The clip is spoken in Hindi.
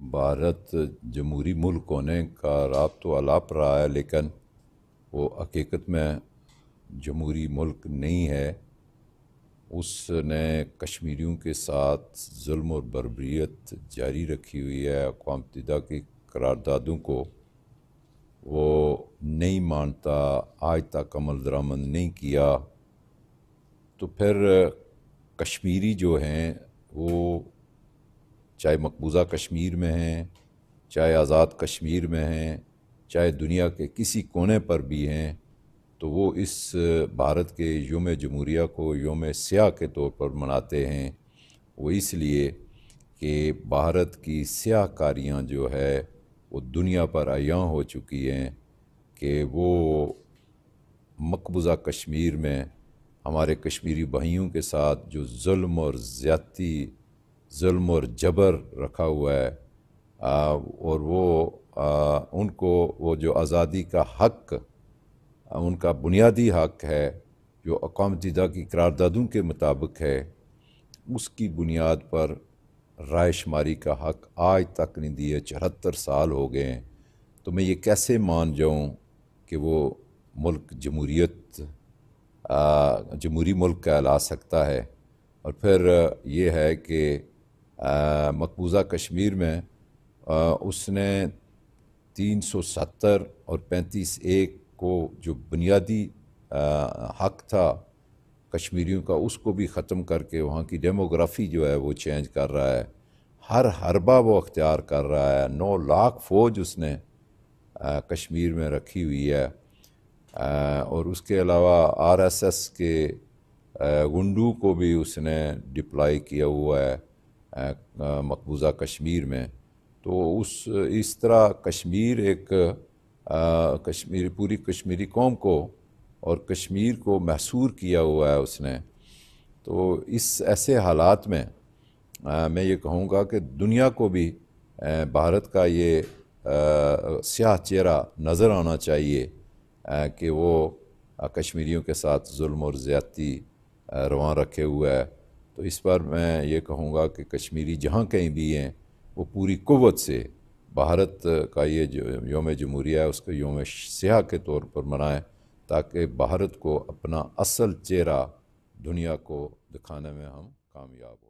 भारत जमहूरी मुल्क होने का राब तो अलाप रहा है, लेकिन वो हकीकत में जमहूरी मुल्क नहीं है। उसने कश्मीरियों के साथ जुल्म और बरबरीत जारी रखी हुई है। अकवा मतदा की करारदादों को वो नहीं मानता, आज तक अमल दरामद नहीं किया। तो फिर कश्मीरी जो हैं, वो चाहे मकबूजा कश्मीर में हैं, चाहे आज़ाद कश्मीर में हैं, चाहे दुनिया के किसी कोने पर भी हैं तो वो इस भारत के योम जमहूरिया को योम स्याह के तौर पर मनाते हैं। वो इसलिए कि भारत की स्याहकारियाँ जो है, वो दुनिया पर आयाँ हो चुकी हैं कि वो मकबूजा कश्मीर में हमारे कश्मीरी भाइयों के साथ जो जुल्म और ज़्यादती जुल्म और जबर रखा हुआ है। आ, और वो आ, उनको वो जो आज़ादी का हक उनका बुनियादी हक है जो अकवा मतदा की करारदादों के मुताबिक है उसकी बुनियाद पर रायशुमारी का हक आज तक नहीं दिए चौहत्तर साल हो गए हैं। तो मैं ये कैसे मान जाऊँ कि वो मुल्क जमहूरीत जमहूरी मुल्क कहला सकता है? और फिर ये है कि मकबूजा कश्मीर में आ, उसने तीन सौ सत्तर और पैंतीस एक को जो बुनियादी हक था कश्मीरियों का उसको भी ख़त्म करके वहाँ की डेमोग्राफ़ी जो है वो चेंज कर रहा है। हर हरबा वो अख्तियार कर रहा है। नौ लाख फ़ौज उसने आ, कश्मीर में रखी हुई है। आ, और उसके अलावा आरएसएस के गुंडू को भी उसने डिप्लाई किया हुआ है। मकबूजा कश्मीर में। तो उस इस तरह कश्मीर एक कश्मीर पूरी कश्मीरी कौम को और कश्मीर को महसूर किया हुआ है उसने। तो इस ऐसे हालात में आ, मैं ये कहूँगा कि दुनिया को भी आ, भारत का ये स्याह चेहरा नज़र आना चाहिए कि वो कश्मीरियों के साथ जुल्म और ज़्यादती रवा रखे हुआ है। तो इस पर मैं ये कहूँगा कि कश्मीरी जहाँ कहीं भी हैं, वो पूरी कुत से भारत का ये जो योम जमहूरिया है, उसको योम स्याह के तौर पर मनाएँ, ताकि भारत को अपना असल चेहरा दुनिया को दिखाने में हम कामयाब हों।